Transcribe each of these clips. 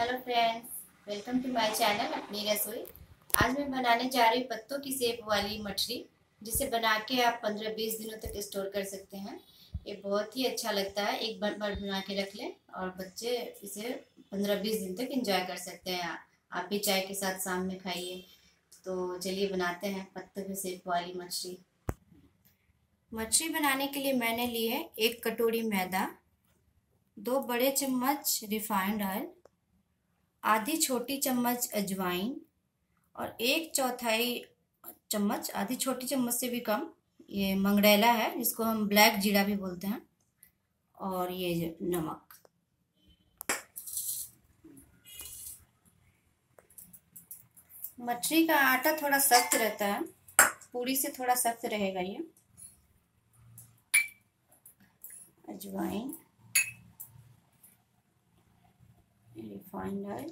Hello friends welcome to my channel अपनी रसोई। आज मैं बनाने जा रही पत्तों की सेप वाली मछली जिसे बना के आप 15-20 दिनों तक स्टोर कर सकते हैं। ये बहुत ही अच्छा लगता है, एक बार बार बना के रख लें और बच्चे इसे 15-20 दिन तक एंजॉय कर सकते हैं। आप भी चाय के साथ शाम में खाइए। तो चलिए बनाते हैं पत्तों की सेप वाली मछली मछली बनाने के लिए मैंने ली है एक कटोरी मैदा, दो बड़े चम्मच रिफाइंड ऑयल आधी छोटी चम्मच अजवाइन और एक चौथाई चम्मच, आधी छोटी चम्मच से भी कम, ये मंगड़ैला है, जिसको हम ब्लैक जीरा भी बोलते हैं, और ये नमक। मछली का आटा थोड़ा सख्त रहता है, पूरी से थोड़ा सख्त रहेगा ये। अजवाइन। रिफाइंड ऑयल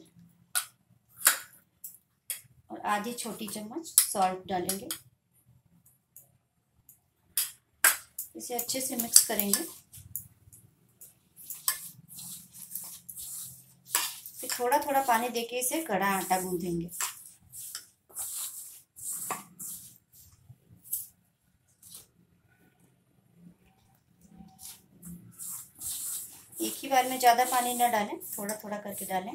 और आधी छोटी चम्मच सॉल्ट डालेंगे। इसे अच्छे से मिक्स करेंगे। फिर थोड़ा थोड़ा पानी देके इसे कड़ा आटा गूंधेंगे ही बार में ज़्यादा पानी ना डालें थोड़ा थोड़ा करके डालें।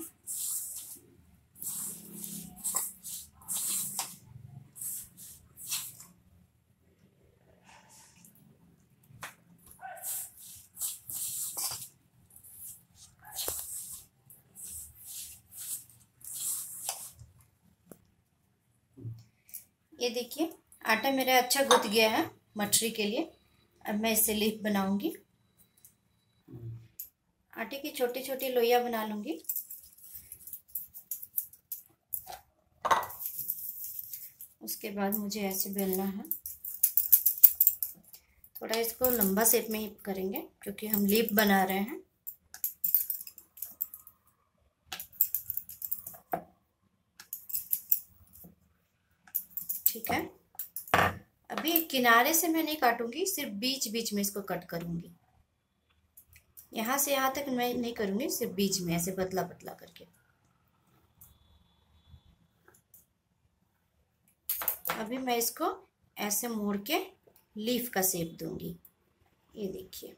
ये देखिए, आटा मेरा अच्छा गुथ गया है मछली के लिए। अब मैं इससे लीफ बनाऊँगी। आटे की छोटी छोटी लोइया बना लूँगी। उसके बाद मुझे ऐसे बेलना है। थोड़ा इसको लंबा शेप में ही करेंगे क्योंकि हम लीप बना रहे हैं। ठीक है। अभी किनारे से मैं नहीं काटूँगी, सिर्फ़ बीच बीच में इसको कट करूँगी। यहाँ से यहाँ तक मैं नहीं करूँगी, सिर्फ़ बीच में, ऐसे पतला पतला करके। अभी मैं इसको ऐसे मोड़ के लीफ का शेप दूँगी। ये देखिए।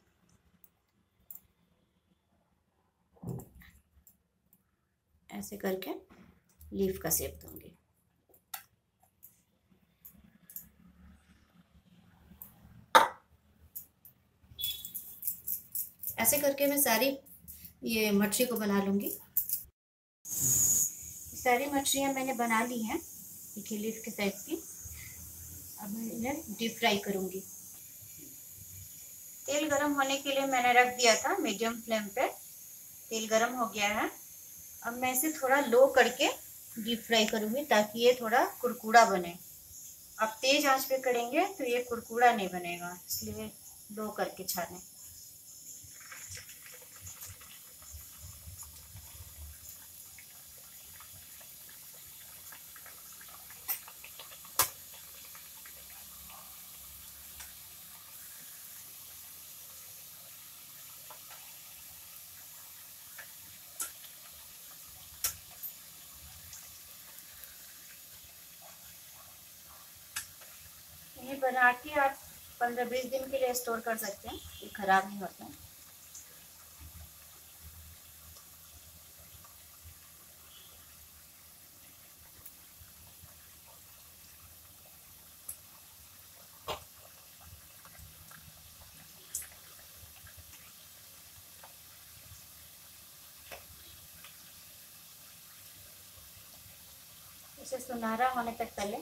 ऐसे करके लीफ का सेप दूँगी। ऐसे करके मैं सारी ये मछली को बना लूँगी। सारी मछलियाँ मैंने बना ली हैं एक लीफ के साइज़ की। अब मैं इन्हें डीप फ्राई करूँगी। तेल गरम होने के लिए मैंने रख दिया था मीडियम फ्लेम पे। तेल गरम हो गया है। अब मैं इसे थोड़ा लो करके डीप फ्राई करूँगी ताकि ये थोड़ा कुरकुड़ा बने। अब तेज आँच पे करेंगे तो ये कुरकुड़ा नहीं बनेगा, इसलिए लो करके छाने। ये बना के आप पंद्रह बीस दिन के लिए स्टोर कर सकते हैं। ये खराब नहीं होता है। इसे सुनहरा होने तक पहले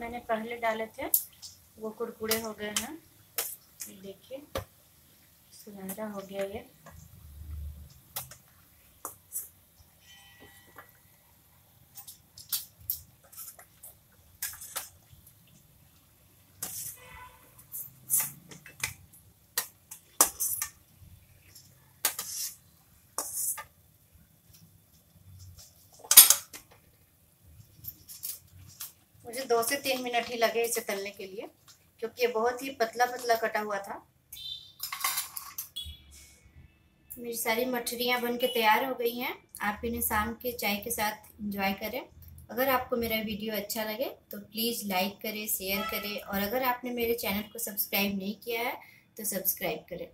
मैंने पहले डाले थे वो कुरकुरे हो गए हैं। देखिए सुनहरा हो गया ये। दो से तीन मिनट ही लगे इसे तलने के लिए, क्योंकि ये बहुत ही पतला पतला कटा हुआ था। मेरी सारी मठरियाँ बन के तैयार हो गई हैं। आप इन्हें शाम के चाय के साथ इंजॉय करें। अगर आपको मेरा वीडियो अच्छा लगे तो प्लीज़ लाइक करें शेयर करें। और अगर आपने मेरे चैनल को सब्सक्राइब नहीं किया है तो सब्सक्राइब करें।